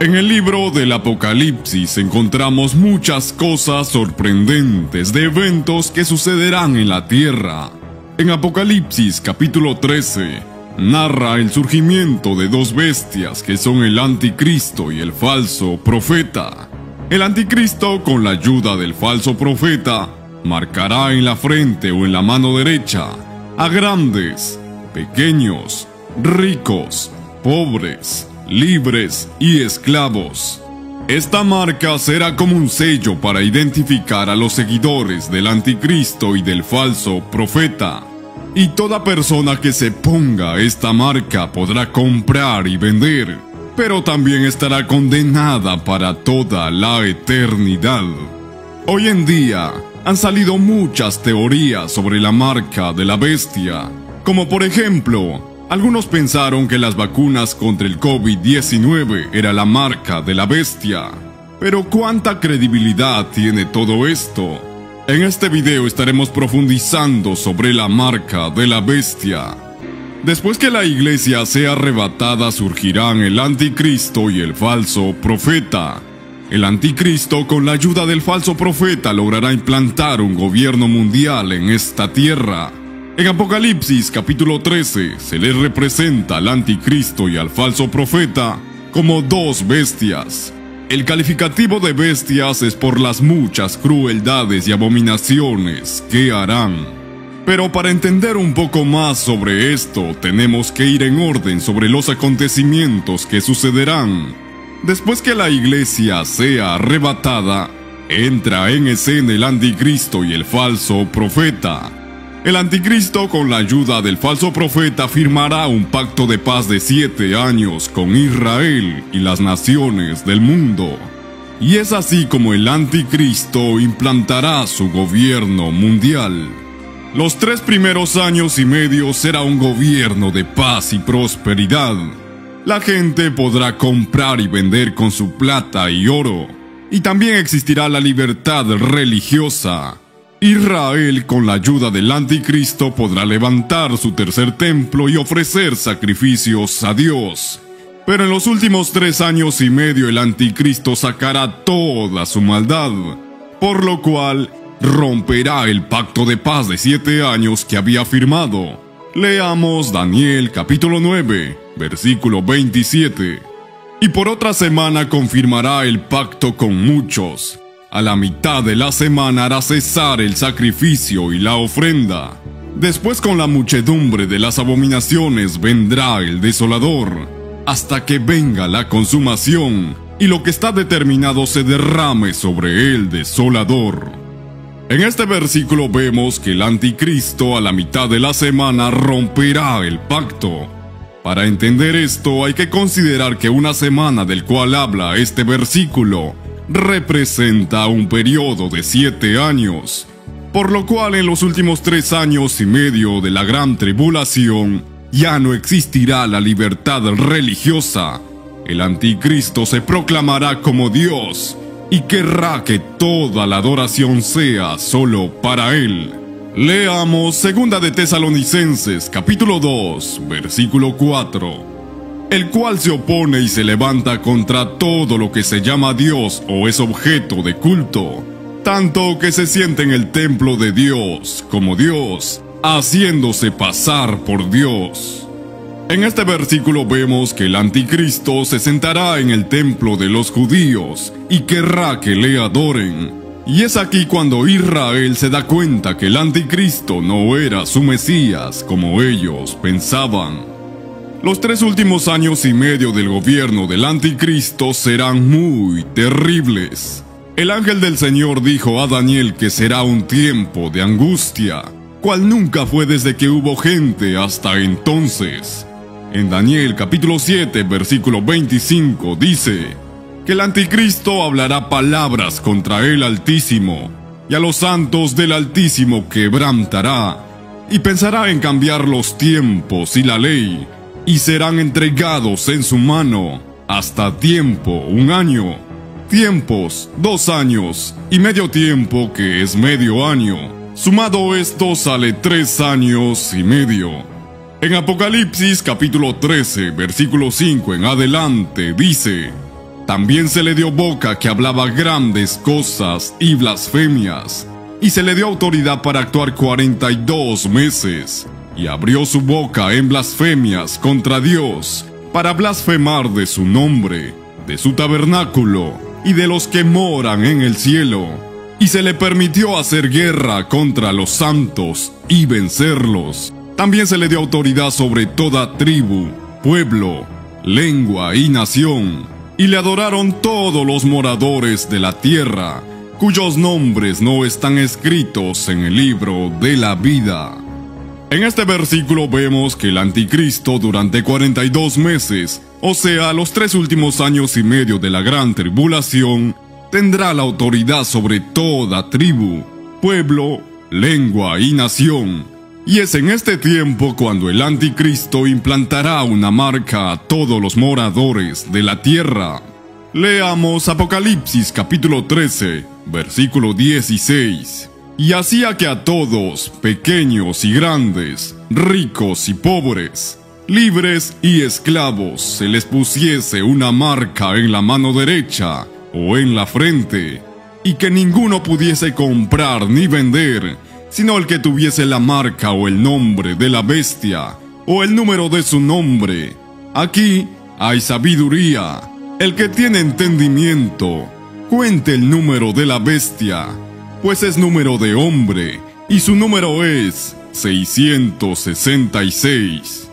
En el libro del Apocalipsis encontramos muchas cosas sorprendentes de eventos que sucederán en la tierra. En Apocalipsis capítulo 13 narra el surgimiento de dos bestias que son el anticristo y el falso profeta. El anticristo con la ayuda del falso profeta marcará en la frente o en la mano derecha a grandes, pequeños, ricos, pobres, libres y esclavos. Esta marca será como un sello para identificar a los seguidores del anticristo y del falso profeta. Y toda persona que se ponga esta marca podrá comprar y vender, pero también estará condenada para toda la eternidad. Hoy en día han salido muchas teorías sobre la marca de la bestia, como por ejemplo algunos pensaron que las vacunas contra el COVID-19 era la marca de la bestia. Pero ¿cuánta credibilidad tiene todo esto? En este video estaremos profundizando sobre la marca de la bestia. Después que la iglesia sea arrebatada surgirán el anticristo y el falso profeta. El anticristo con la ayuda del falso profeta logrará implantar un gobierno mundial en esta tierra en Apocalipsis capítulo 13 se les representa al anticristo y al falso profeta como dos bestias. El calificativo de bestias es por las muchas crueldades y abominaciones que harán. Pero para entender un poco más sobre esto, tenemos que ir en orden sobre los acontecimientos que sucederán. Después que la iglesia sea arrebatada, entra en escena el anticristo y el falso profeta. El anticristo, con la ayuda del falso profeta, firmará un pacto de paz de siete años con Israel y las naciones del mundo. Y es así como el anticristo implantará su gobierno mundial. Los tres primeros años y medio será un gobierno de paz y prosperidad. La gente podrá comprar y vender con su plata y oro. Y también existirá la libertad religiosa. Israel, con la ayuda del anticristo, podrá levantar su tercer templo y ofrecer sacrificios a Dios. Pero en los últimos tres años y medio el anticristo sacará toda su maldad, por lo cual romperá el pacto de paz de siete años que había firmado. Leamos Daniel capítulo 9, versículo 27. Y por otra semana confirmará el pacto con muchos a la mitad de la semana hará cesar el sacrificio y la ofrenda. Después con la muchedumbre de las abominaciones vendrá el desolador, hasta que venga la consumación y lo que está determinado se derrame sobre el desolador. En este versículo vemos que el anticristo a la mitad de la semana romperá el pacto. Para entender esto hay que considerar que una semana del cual habla este versículo representa un periodo de siete años, por lo cual en los últimos tres años y medio de la gran tribulación ya no existirá la libertad religiosa. El anticristo se proclamará como Dios y querrá que toda la adoración sea solo para él. Leamos 2 de Tesalonicenses capítulo 2, versículo 4 el cual se opone y se levanta contra todo lo que se llama Dios o es objeto de culto, tanto que se siente en el templo de Dios como Dios, haciéndose pasar por Dios. En este versículo vemos que el anticristo se sentará en el templo de los judíos y querrá que le adoren. Y es aquí cuando Israel se da cuenta que el anticristo no era su Mesías como ellos pensaban. Los tres últimos años y medio del gobierno del anticristo serán muy terribles. El ángel del Señor dijo a Daniel que será un tiempo de angustia, cual nunca fue desde que hubo gente hasta entonces. En Daniel capítulo 7 versículo 25 dice que el anticristo hablará palabras contra el Altísimo, y a los santos del Altísimo quebrantará, y pensará en cambiar los tiempos y la ley, y serán entregados en su mano hasta tiempo, un año, tiempos, dos años y medio tiempo que es medio año. Sumado esto sale tres años y medio. En Apocalipsis capítulo 13, versículo 5 en adelante dice, También se le dio boca que hablaba grandes cosas y blasfemias, y se le dio autoridad para actuar 42 meses, y abrió su boca en blasfemias contra Dios, para blasfemar de su nombre, de su tabernáculo y de los que moran en el cielo. Y se le permitió hacer guerra contra los santos y vencerlos. También se le dio autoridad sobre toda tribu, pueblo, lengua y nación. Y le adoraron todos los moradores de la tierra, cuyos nombres no están escritos en el libro de la vida. En este versículo vemos que el anticristo durante 42 meses, o sea, los tres últimos años y medio de la gran tribulación, tendrá la autoridad sobre toda tribu, pueblo, lengua y nación. Y es en este tiempo cuando el anticristo implantará una marca a todos los moradores de la tierra. Leamos Apocalipsis capítulo 13, versículo 16 y hacía que a todos, pequeños y grandes, ricos y pobres, libres y esclavos, se les pusiese una marca en la mano derecha o en la frente, y que ninguno pudiese comprar ni vender, sino el que tuviese la marca o el nombre de la bestia, o el número de su nombre. Aquí hay sabiduría. El que tiene entendimiento, cuente el número de la bestia pues es número de hombre, y su número es 666.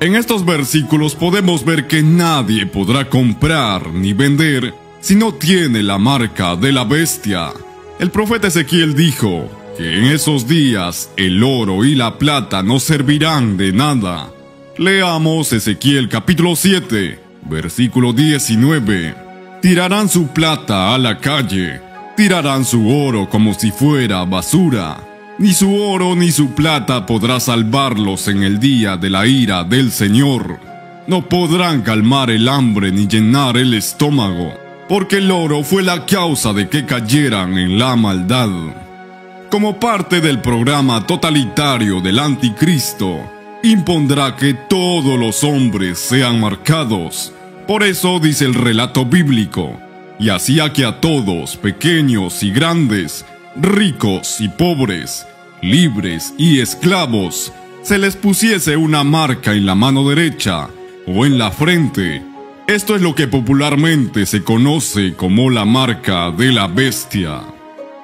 En estos versículos podemos ver que nadie podrá comprar ni vender si no tiene la marca de la bestia. El profeta Ezequiel dijo que en esos días el oro y la plata no servirán de nada. Leamos Ezequiel capítulo 7, versículo 19. Tirarán su plata a la calle tirarán su oro como si fuera basura. Ni su oro ni su plata podrá salvarlos en el día de la ira del Señor. No podrán calmar el hambre ni llenar el estómago, porque el oro fue la causa de que cayeran en la maldad. Como parte del programa totalitario del anticristo, impondrá que todos los hombres sean marcados. Por eso dice el relato bíblico, y hacía que a todos, pequeños y grandes, ricos y pobres, libres y esclavos, se les pusiese una marca en la mano derecha o en la frente. Esto es lo que popularmente se conoce como la marca de la bestia.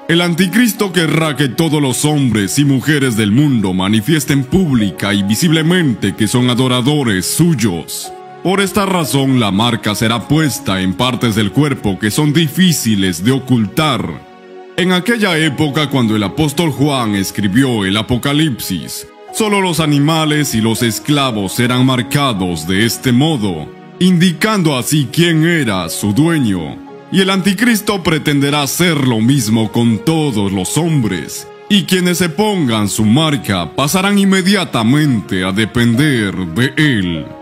El anticristo querrá que todos los hombres y mujeres del mundo manifiesten pública y visiblemente que son adoradores suyos. Por esta razón la marca será puesta en partes del cuerpo que son difíciles de ocultar. En aquella época cuando el apóstol Juan escribió el Apocalipsis, solo los animales y los esclavos eran marcados de este modo, indicando así quién era su dueño. Y el anticristo pretenderá hacer lo mismo con todos los hombres, y quienes se pongan su marca pasarán inmediatamente a depender de él.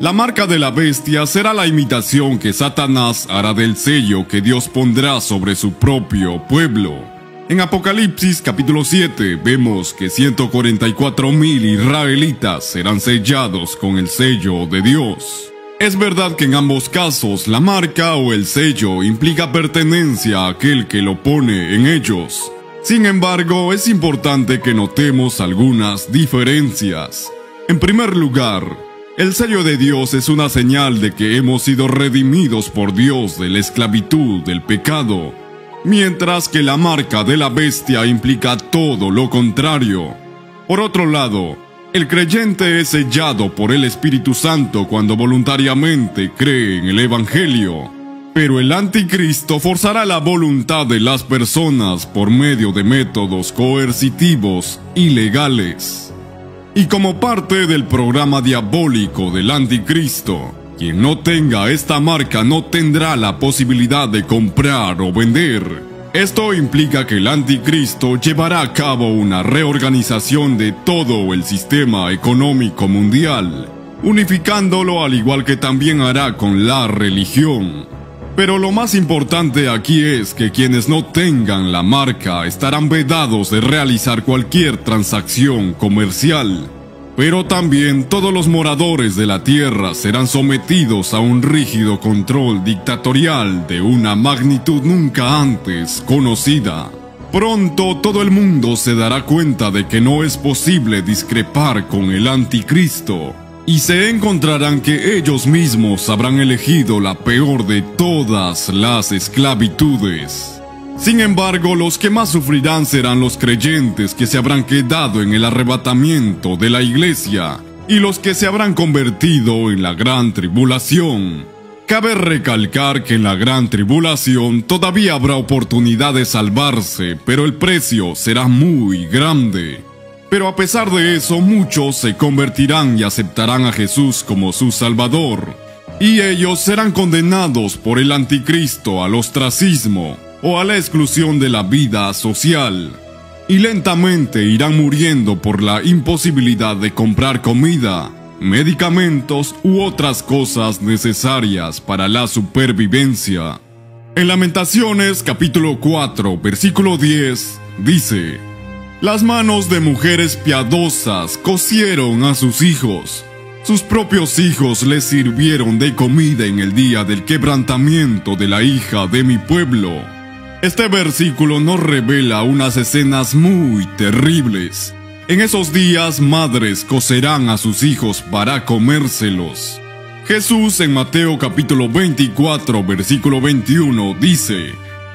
La marca de la bestia será la imitación que Satanás hará del sello que Dios pondrá sobre su propio pueblo. En Apocalipsis capítulo 7 vemos que 144 mil israelitas serán sellados con el sello de Dios. Es verdad que en ambos casos la marca o el sello implica pertenencia a aquel que lo pone en ellos. Sin embargo, es importante que notemos algunas diferencias. En primer lugar, el sello de Dios es una señal de que hemos sido redimidos por Dios de la esclavitud del pecado, mientras que la marca de la bestia implica todo lo contrario. Por otro lado, el creyente es sellado por el Espíritu Santo cuando voluntariamente cree en el Evangelio, pero el anticristo forzará la voluntad de las personas por medio de métodos coercitivos y legales. Y como parte del programa diabólico del anticristo, quien no tenga esta marca no tendrá la posibilidad de comprar o vender. Esto implica que el anticristo llevará a cabo una reorganización de todo el sistema económico mundial, unificándolo al igual que también hará con la religión. Pero lo más importante aquí es que quienes no tengan la marca estarán vedados de realizar cualquier transacción comercial. Pero también todos los moradores de la Tierra serán sometidos a un rígido control dictatorial de una magnitud nunca antes conocida. Pronto todo el mundo se dará cuenta de que no es posible discrepar con el anticristo y se encontrarán que ellos mismos habrán elegido la peor de todas las esclavitudes. Sin embargo, los que más sufrirán serán los creyentes que se habrán quedado en el arrebatamiento de la iglesia y los que se habrán convertido en la gran tribulación. Cabe recalcar que en la gran tribulación todavía habrá oportunidad de salvarse, pero el precio será muy grande. Pero a pesar de eso, muchos se convertirán y aceptarán a Jesús como su Salvador, y ellos serán condenados por el anticristo al ostracismo o a la exclusión de la vida social, y lentamente irán muriendo por la imposibilidad de comprar comida, medicamentos u otras cosas necesarias para la supervivencia. En Lamentaciones capítulo 4 versículo 10 dice, Las manos de mujeres piadosas cosieron a sus hijos, sus propios hijos les sirvieron de comida en el día del quebrantamiento de la hija de mi pueblo. Este versículo nos revela unas escenas muy terribles. En esos días madres cocerán a sus hijos para comérselos. Jesús en Mateo capítulo 24 versículo 21 dice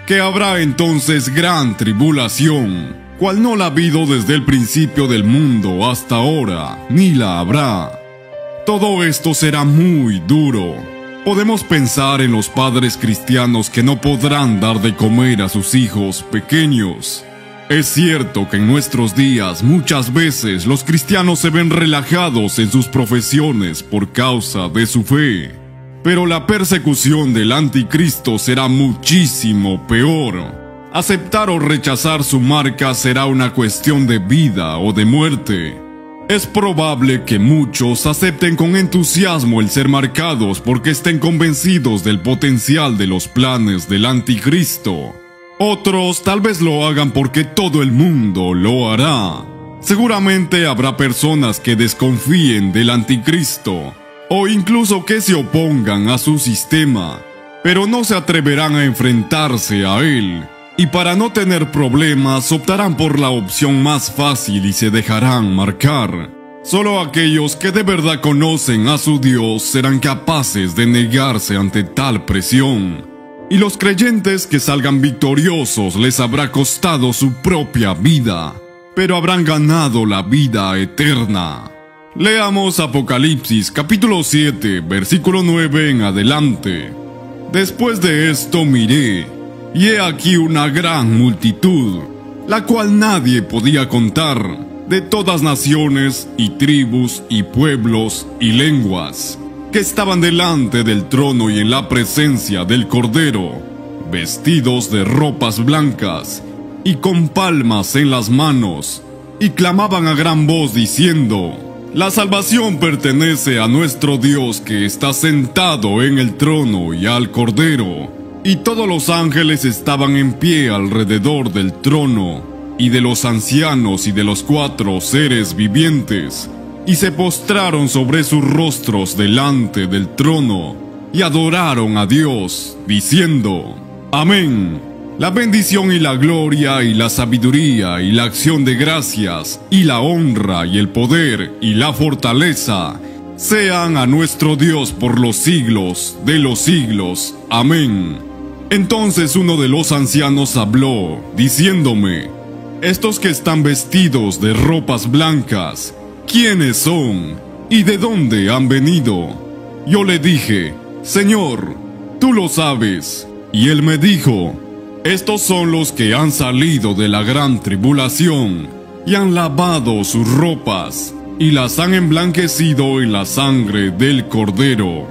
que habrá entonces gran tribulación, cual no la ha habido desde el principio del mundo hasta ahora, ni la habrá. Todo esto será muy duro Podemos pensar en los padres cristianos que no podrán dar de comer a sus hijos pequeños. Es cierto que en nuestros días muchas veces los cristianos se ven relajados en sus profesiones por causa de su fe, pero la persecución del anticristo será muchísimo peor. Aceptar o rechazar su marca será una cuestión de vida o de muerte. Es probable que muchos acepten con entusiasmo el ser marcados porque estén convencidos del potencial de los planes del anticristo. Otros tal vez lo hagan porque todo el mundo lo hará. Seguramente habrá personas que desconfíen del anticristo o incluso que se opongan a su sistema, pero no se atreverán a enfrentarse a él y para no tener problemas optarán por la opción más fácil y se dejarán marcar. Solo aquellos que de verdad conocen a su Dios serán capaces de negarse ante tal presión. Y los creyentes que salgan victoriosos les habrá costado su propia vida, pero habrán ganado la vida eterna. Leamos Apocalipsis capítulo 7, versículo 9 en adelante. Después de esto miré y he aquí una gran multitud, la cual nadie podía contar, de todas naciones y tribus y pueblos y lenguas, que estaban delante del trono y en la presencia del Cordero, vestidos de ropas blancas y con palmas en las manos, y clamaban a gran voz diciendo, La salvación pertenece a nuestro Dios que está sentado en el trono y al Cordero y todos los ángeles estaban en pie alrededor del trono, y de los ancianos y de los cuatro seres vivientes, y se postraron sobre sus rostros delante del trono, y adoraron a Dios, diciendo, Amén. La bendición y la gloria y la sabiduría y la acción de gracias y la honra y el poder y la fortaleza sean a nuestro Dios por los siglos de los siglos. Amén. Entonces uno de los ancianos habló, diciéndome, Estos que están vestidos de ropas blancas, ¿quiénes son? ¿Y de dónde han venido? Yo le dije, Señor, tú lo sabes. Y él me dijo, Estos son los que han salido de la gran tribulación y han lavado sus ropas y las han emblanquecido en la sangre del cordero.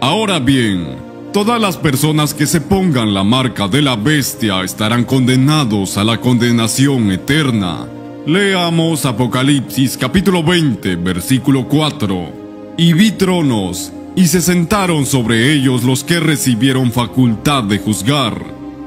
Ahora bien, Todas las personas que se pongan la marca de la bestia estarán condenados a la condenación eterna. Leamos Apocalipsis capítulo 20, versículo 4. Y vi tronos, y se sentaron sobre ellos los que recibieron facultad de juzgar.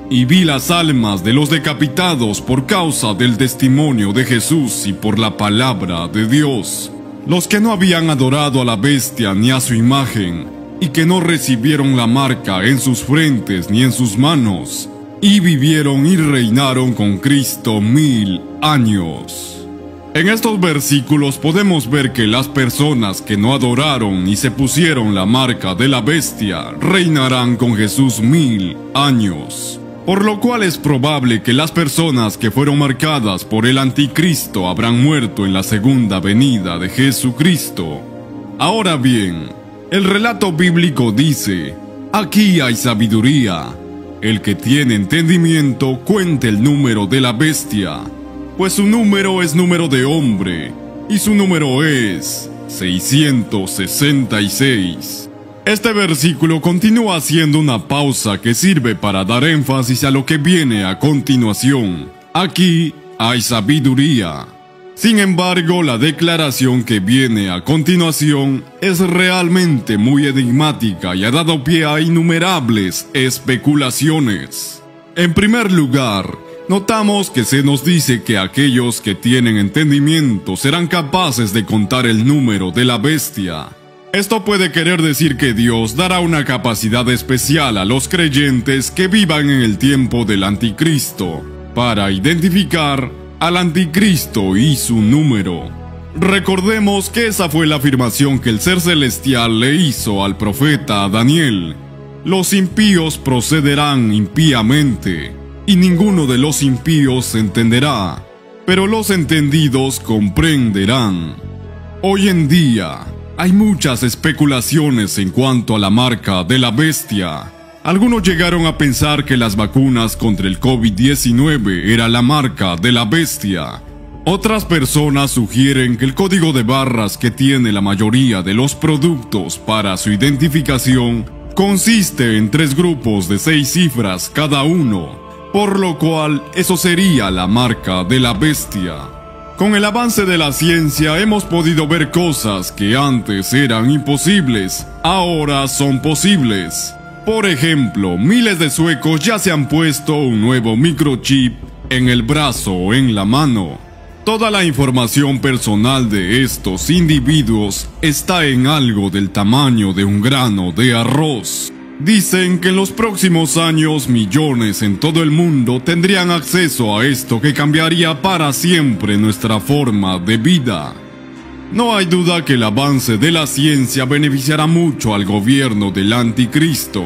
Y vi las almas de los decapitados por causa del testimonio de Jesús y por la palabra de Dios los que no habían adorado a la bestia ni a su imagen, y que no recibieron la marca en sus frentes ni en sus manos, y vivieron y reinaron con Cristo mil años. En estos versículos podemos ver que las personas que no adoraron ni se pusieron la marca de la bestia reinarán con Jesús mil años. Por lo cual es probable que las personas que fueron marcadas por el anticristo habrán muerto en la segunda venida de Jesucristo. Ahora bien, el relato bíblico dice, aquí hay sabiduría. El que tiene entendimiento cuente el número de la bestia, pues su número es número de hombre, y su número es 666. Este versículo continúa haciendo una pausa que sirve para dar énfasis a lo que viene a continuación. Aquí hay sabiduría. Sin embargo, la declaración que viene a continuación es realmente muy enigmática y ha dado pie a innumerables especulaciones. En primer lugar, notamos que se nos dice que aquellos que tienen entendimiento serán capaces de contar el número de la bestia. Esto puede querer decir que Dios dará una capacidad especial a los creyentes que vivan en el tiempo del anticristo para identificar al anticristo y su número. Recordemos que esa fue la afirmación que el ser celestial le hizo al profeta Daniel. Los impíos procederán impíamente, y ninguno de los impíos entenderá, pero los entendidos comprenderán. Hoy en día, hay muchas especulaciones en cuanto a la marca de la bestia. Algunos llegaron a pensar que las vacunas contra el COVID-19 era la marca de la bestia. Otras personas sugieren que el código de barras que tiene la mayoría de los productos para su identificación consiste en tres grupos de seis cifras cada uno, por lo cual eso sería la marca de la bestia. Con el avance de la ciencia hemos podido ver cosas que antes eran imposibles, ahora son posibles. Por ejemplo, miles de suecos ya se han puesto un nuevo microchip en el brazo o en la mano. Toda la información personal de estos individuos está en algo del tamaño de un grano de arroz. Dicen que en los próximos años millones en todo el mundo tendrían acceso a esto que cambiaría para siempre nuestra forma de vida. No hay duda que el avance de la ciencia beneficiará mucho al gobierno del anticristo,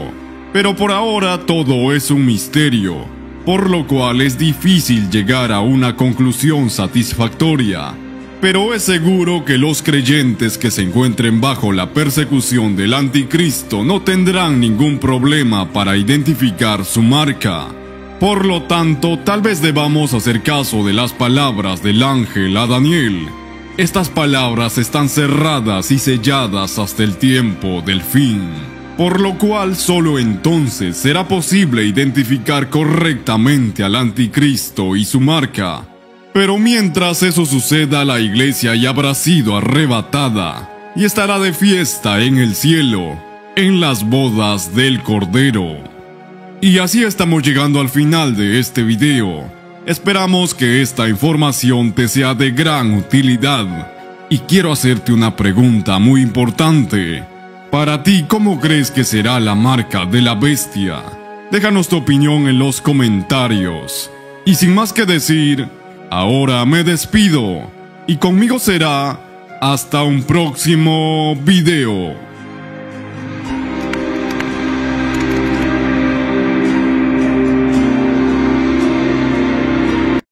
pero por ahora todo es un misterio, por lo cual es difícil llegar a una conclusión satisfactoria pero es seguro que los creyentes que se encuentren bajo la persecución del anticristo no tendrán ningún problema para identificar su marca. Por lo tanto, tal vez debamos hacer caso de las palabras del ángel a Daniel. Estas palabras están cerradas y selladas hasta el tiempo del fin, por lo cual solo entonces será posible identificar correctamente al anticristo y su marca. Pero mientras eso suceda, la iglesia ya habrá sido arrebatada y estará de fiesta en el cielo, en las bodas del Cordero. Y así estamos llegando al final de este video. Esperamos que esta información te sea de gran utilidad. Y quiero hacerte una pregunta muy importante. Para ti, ¿cómo crees que será la marca de la bestia? Déjanos tu opinión en los comentarios. Y sin más que decir, Ahora me despido y conmigo será hasta un próximo video.